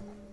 Bye.